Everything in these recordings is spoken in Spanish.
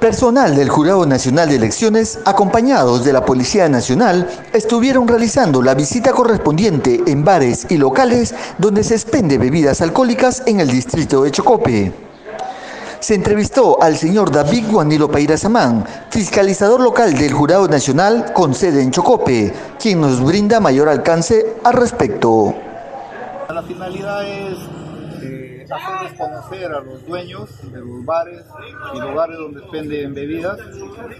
Personal del Jurado Nacional de Elecciones, acompañados de la Policía Nacional, estuvieron realizando la visita correspondiente en bares y locales donde se expende bebidas alcohólicas en el distrito de Chocope. Se entrevistó al señor David Guanilo Paira Samán, fiscalizador local del Jurado Nacional con sede en Chocope, quien nos brinda mayor alcance al respecto. La finalidad es hacerles conocer a los dueños de los bares y lugares donde venden bebidas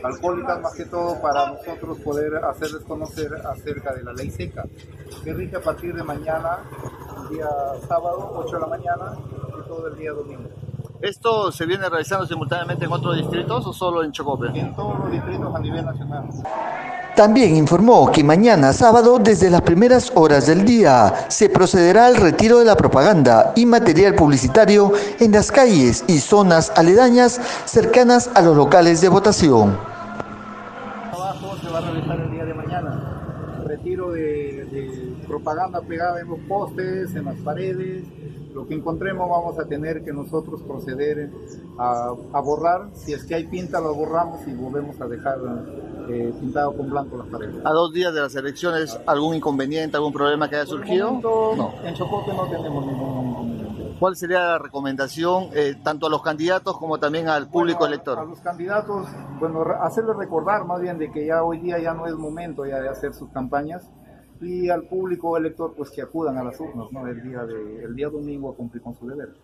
alcohólicas, más que todo para nosotros poder hacerles conocer acerca de la ley seca, que rige a partir de mañana, el día sábado, 8 de la mañana, y todo el día domingo. ¿Esto se viene realizando simultáneamente en otros distritos o solo en Chocope? En todos los distritos a nivel nacional. También informó que mañana sábado, desde las primeras horas del día, se procederá al retiro de la propaganda y material publicitario en las calles y zonas aledañas cercanas a los locales de votación. Trabajo se va a realizar el día de mañana. Retiro de propaganda pegada en los postes, en las paredes, lo que encontremos vamos a tener que nosotros proceder a, a, borrar. Si es que hay pinta, lo borramos y volvemos a dejar eh, pintado con blanco las paredes. ¿A dos días de las elecciones algún inconveniente, algún problema que haya surgido? Momento, no. En Chocote no tenemos ningún inconveniente. ¿Cuál sería la recomendación eh, tanto a los candidatos como también al público bueno, elector? A los candidatos, bueno, hacerles recordar más bien de que ya hoy día ya no es momento ya de hacer sus campañas y al público elector pues que acudan a las urnas ¿no? el, día el día domingo a cumplir con su deber.